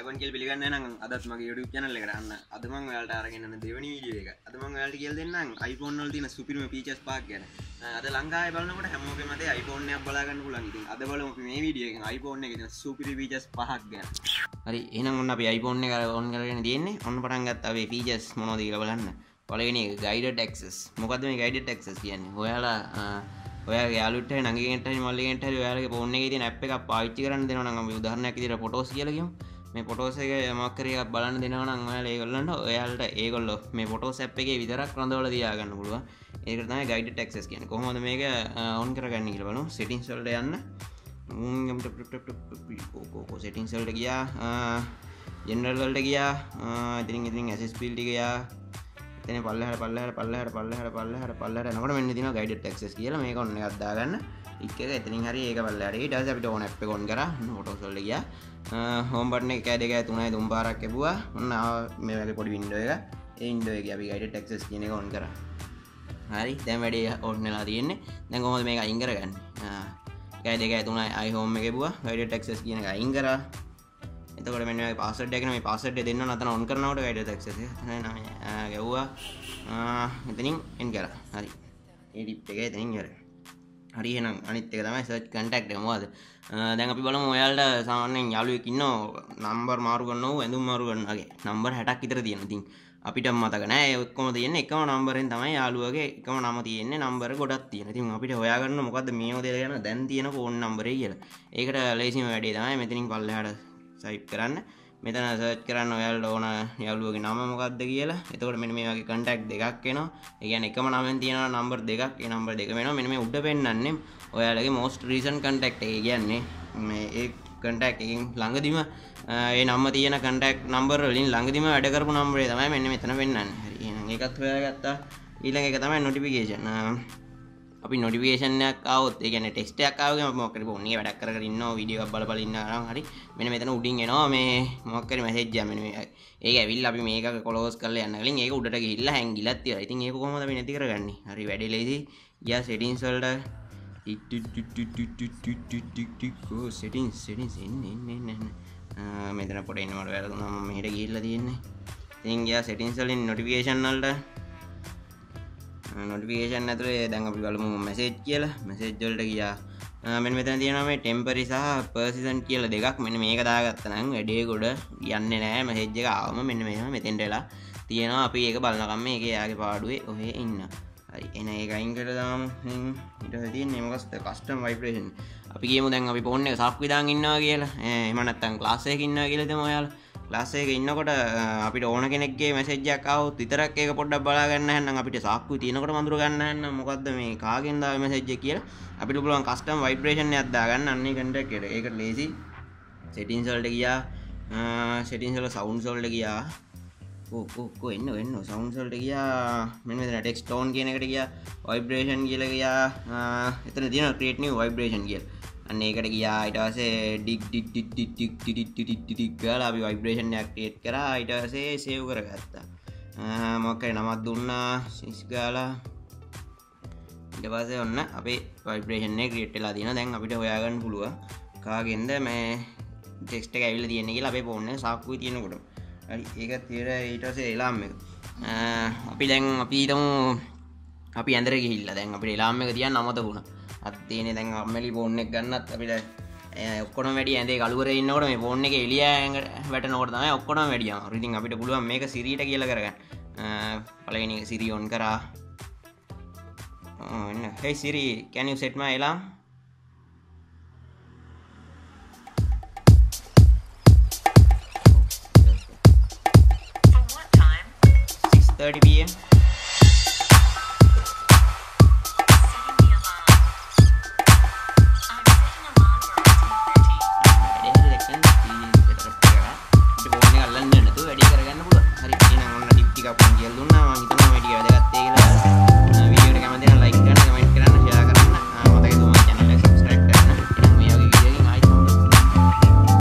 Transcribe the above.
අයිබන් කියල් පිළිගන්න නම් අදත් මගේ YouTube channel එකට අන්න අද මම ඔයාලට අරගෙන යන දෙවෙනි වීඩියෝ එක. අද මම ඔයාලට කියලා දෙන්නම් iPhone වල තියෙන සුපිරිම features පහක් ගැන. අද ලංකාවේ බලනකොට හැමෝගෙම මතේ iPhone එකක් බලා ගන්න පුළුවන්. ඉතින් අද බලමු අපි මේ වීඩියෝ එකෙන් iPhone එකේ තියෙන සුපිරි features පහක් ගැන. හරි එහෙනම් ඔන්න අපි iPhone එක on කරගෙන තියෙන්නේ. ඔන්න පටන් ගත්තා අපි features මොනවද කියලා බලන්න. පළවෙනි එක guided access. මොකද්ද මේ guided access කියන්නේ? ඔයාලා ඔයා යාලුට නගේට මල්ලගෙන්ට ඔයාලගේ ෆෝන් එකේ තියෙන ඇප් එකක් පාවිච්චි කරන්න දෙනවා නම් අපි උදාහරණයක් විදිහට ෆොටෝස් කියලා කියමු. මේ ෆොටෝස් එක මොකක් හරි එකක් බලන්න දෙනවා නම් ඔයාලා ඒගොල්ලන්ට ඔයාලට ඒගොල්ලෝ මේ ෆොටෝස් ඇප් එකේ විතරක් රඳවලා තියාගන්න පුළුවන්. ඒකට තමයි guided access කියන්නේ. කොහොමද මේක on කරගන්නේ කියලා බලමු. settings වලට යන්න. කෝ settings වලට ගියා. general වලට ගියා. ඉතින් ඉතින් access field එක ගියා. එතන පල්ලහට පල්ලහට පල්ලහට පල්ලහට පල්ලහට පල්ලහට යනකොට මෙන්න තියෙනවා guided access කියලා මේක ඔන්න එකක් දාගන්න. ටික් එක එතනින් හරි ඒක පල්ලහට. ඊට පස්සේ අපිට ඕන app එක on කරා. ෆොටෝස් වලට ගියා. හෝම් බටන් එක දෙක තුනයි තුන් පාරක් ලැබුවා. ඔන්න මේ වගේ පොඩි වින්ඩෝ එක. ඒ වින්ඩෝ එකේ අපි guided access කියන එක on කරා. හරි දැන් වැඩේ on වෙලා තියෙන්නේ. දැන් කොහොමද මේක අයින් කරගන්නේ? එකයි දෙකයි තුනයි iHome එක ලැබුවා. guided access කියන එක අයින් කරා. එතකොට මෙන්න මේ පාස්වර්ඩ් එක මේ පාස්වර්ඩ් එක දෙන්න නතන ඔන් කරනකොට guided access එක. නම ගැව්වා. එතනින් එන් කරා. හරි. ඒ ටිප් එක එතනින් ඉවරයි. හරි එහෙනම් අනිත් එක තමයි සර්ච් කන්ටැක්ට් එක මොකද? දැන් අපි බලමු ඔයාලට සාමාන්‍යයෙන් යාළුවෙක් ඉන්නවා නම්බර් මාරු කරනවා ඇඳුම් මාරු කරනවා වගේ. නම්බර් 60ක් විතර තියෙනවා. ඉතින් අපිට මතක නෑ ඒ ඔක්කොම තියෙන්නේ එකම නම්බරෙන් තමයි යාළුවගේ එකම නම තියෙන්නේ නම්බර ගොඩක් තියෙන. ඉතින් අපිට හොයාගන්න මොකද්ද මේ මොදේල යන දැන් තියෙන ෆෝන් නම්බරේ කියලා. ඒකට ලේසිම වැඩේ තමයි මෙතනින් පල්ලෙහාට සයිප් කරන්න. මෙතන සර්ච් කරන්න ඔයාලට ඕන යාළුවගේ නම මොකක්ද කියලා. එතකොට මෙන්න මේ වගේ කන්ටැක්ට් දෙකක් එනවා. ඒ කියන්නේ එකම නමෙන් තියෙන නම්බර් දෙකක්. ඒ නම්බර් දෙක වෙනවා. මෙන්න මේ උඩ පෙන්නන්නේ ඔයාලගේ most recent contact එක කියන්නේ මේ ඒ කන්ටැක්ට් එකෙන් ළඟදිම ඒ නම්ම තියෙන කන්ටැක්ට් නම්බර් වලින් ළඟදිම වැඩ කරපු නම්බරේ තමයි මෙන්න මෙතන පෙන්නන්නේ. හරි. එහෙනම් ඒකත් හොයාගත්තා. ඊළඟ එක තමයි notification. අපි නොටිවේෂනයක් අවුත් ඒගැන ටෙස්ටයක් ආවගේ මොකර පොන්නේ වැඩක් කර ඉන්න විඩිය බල බලින්න නම් හරි. මෙන මෙතන උඩින් එනවා මේ මොක්කර මැසෙජ්ජමන ඒ ඇවිල් අපි මේක කොලෝස් කල යන්නලින් ඒ උඩට ගිල්ල හැංගිලත් ඉතින් ඒ කොමද නැති කරගන්න? හරි වැඩලේසි ය සෙටින්සල්ට සෙටින් සෙටින් මෙතන පොට එන්නමට වැරදුනම මෙහට ගිල්ල තියන්නේ තින්ගේ සෙටින්සලින් නොටිවේෂන්නල්ට නොටිෆිකේෂන් ඇතුරේ දැන් අපි බලමු මැසේජ් කියලා. මැසේජ්ජල්ට ගියා. මෙ මෙතන තියෙන මේ ටෙම්පරි සහ පර්සිසන් කියල දෙකක්. මෙන්න මේක දාගත්තනම් වැඩේ ගොඩ යන්න නෑ මැසේජ් එක ආවම මෙන්න මෙම මෙතෙන්ටලා තියෙනවා. අපි ඒක බලනකම්ම එක යාගේ පාඩුවේ ඔහේ ඉන්න. එන ඒක අයින්කට දාම ඉට ති නමකස්ත කස්ටම් වයිපරේෂන් අපි කියමු දැන් අපි පොන්න සක් විදාන් ඉන්නවා කියලා. එමනත්තන් ලාසයක ඉන්න කියලද මොයාල ලාස්සේක ඉන්නකොට අපිට ඕන කෙනෙක්ගේ මැසෙජ්ජක් අවුත් විතරක් ඒක පොඩ්ඩක් බලාගන්න හැන්න අපිට සක්කු තියනකට මඳුර ගන්නන්න මොකක්ද මේ කාගෙන්දාව මැසෙජ්ජ කියලා? අපිට පුළුවන් කස්ටම් වයිබ්‍රේෂන් අදදාගන්න අන්නේ කටකට ඒකට ලේසි සෙටින්සල්ට ගියා සෙටින්සල සවුන් සොල්ට ගියා. ඕකෝ එන්න වෙන්න සවන්සල්ට ගියා මෙ ටෙක්ස් ටෝන් කියනකට ගිය වයිබ්‍රේෂන් කියල ගියා. එතන තියන ක්‍රේට්නි වයිබ්‍රේෂන් කිය අන්න ඒකට ගියා. ඉටසේ ඩික් ඩික් ගල අපි වයිබ්‍රේෂන්යක් ටේට් කර. අයිටසේ සේව් කර ගත්තා මොක්කයි නමත් දුන්නා සිස්ගාලා ඉට පසේ ඔන්න අපේ වයිබ්‍රේෂන්නේ ක්‍රේට්ලා තින දැන් අපිට හොයාගන්න පුළුව කාගෙන්ද මේ ටෙක්ස්ට ඇවිල තියෙනෙ කියලා අපේ පොන්න සක්කුයි තියෙනකොට. ඒක තිර ඊටසේ එලාම් එක. අපි දැන් අපි තමු අපි ඇඳර ගිහිල්ල. දැන් අපි එලාම් එක තියන් නමතකුණ අත්තියනෙ දැන් අම්මලි පෝන්නෙක් ගන්නත් අපිට ඔක්කොන වැඩි ඇදේ කලුවර ඉන්නකොට මේ පෝන්න එක එලිය වැට නොකට තම ඔක්කොන වැඩිය රිතින් අපිට පුළුවන් මේක සිරීට කියල කරගන්න. පලගෙන සිරියෝන් කරා. හෙයි සිරි කැනව සෙට්ම එලා थर्ड भी है